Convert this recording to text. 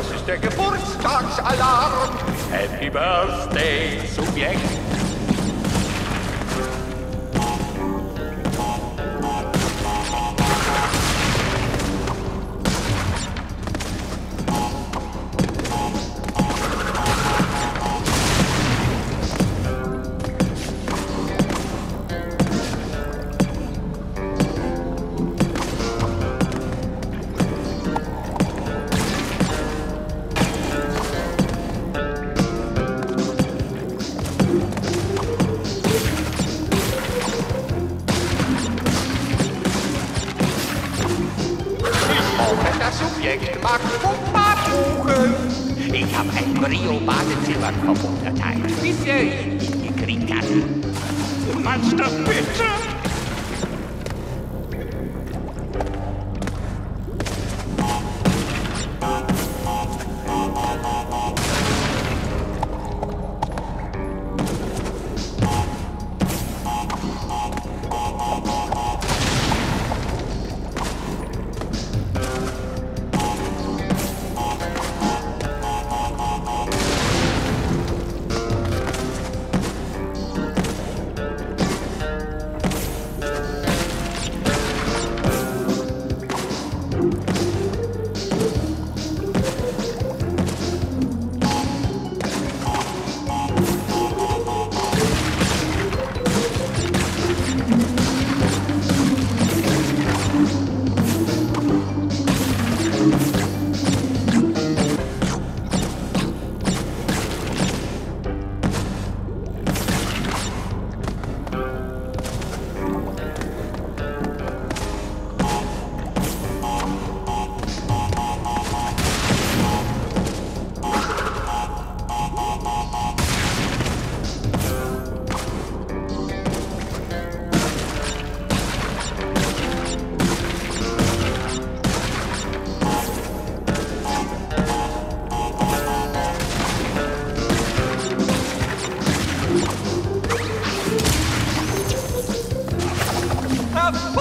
das ist der Geburtstagsalarm. Happy Birthday, Subjekt. Subjekt mag Pumperkuchen. Ich habe ein Brio-Badezimmer vom Unterteil, bis er ihn hingekriegt hat. Monster, bitte! love.